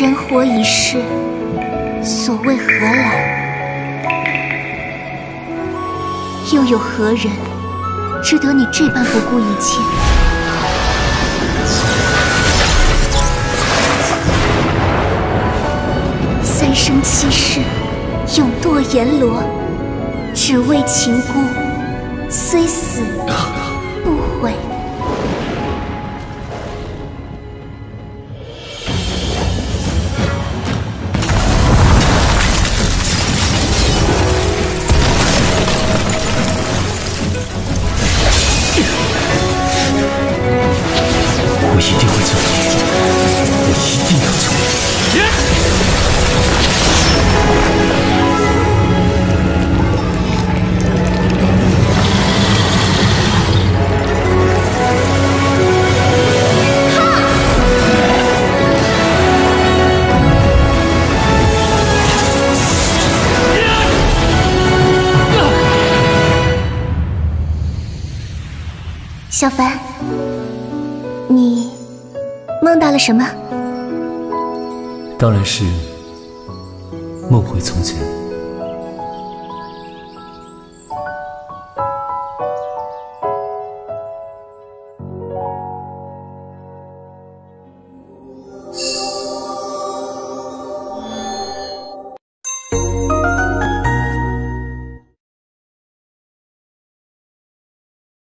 人活一世，所谓何来？又有何人值得你这般不顾一切？三生七世，永堕阎罗，只为情孤，虽死小凡，你梦到了什么？当然是梦回从前。